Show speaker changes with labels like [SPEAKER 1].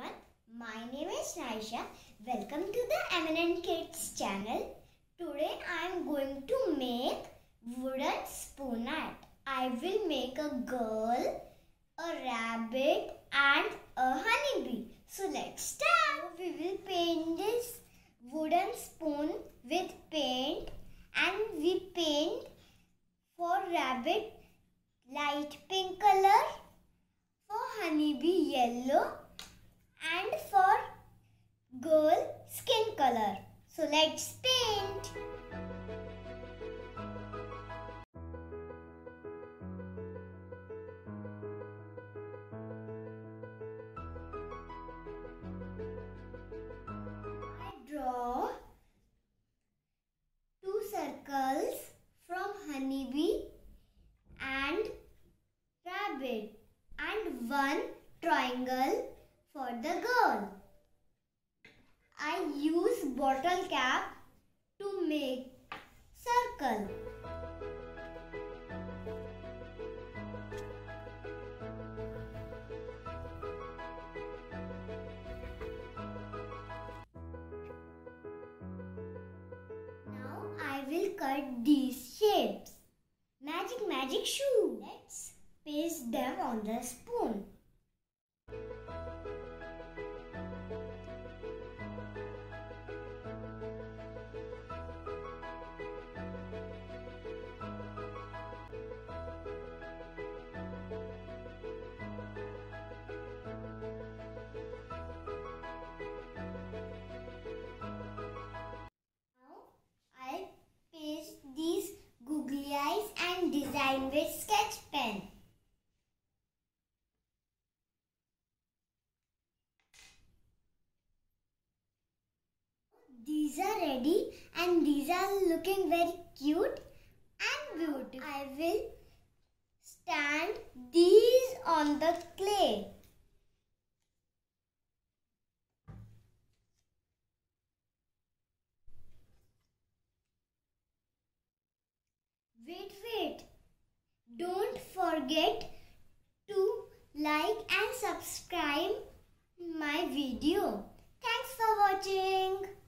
[SPEAKER 1] everyone. My name is Naisha. Welcome to the M&N Kidz channel. Today I am going to make wooden spoon art. I will make a girl, a rabbit and a honeybee. So let's start. We will paint this wooden spoon with paint and we paint for rabbit light pink color for honeybee yellow and for girl skin color. So let's paint. I draw two circles from honeybee and rabbit and one triangle for the girl. I use bottle cap to make circle. Now I will cut these shapes. Magic magic shoe. Let's paste them on the spoon. Design with sketch pen. These are ready and these are looking very cute and beautiful. I will stand these on the clay. Wait, forget to like and subscribe my video. Thanks for watching.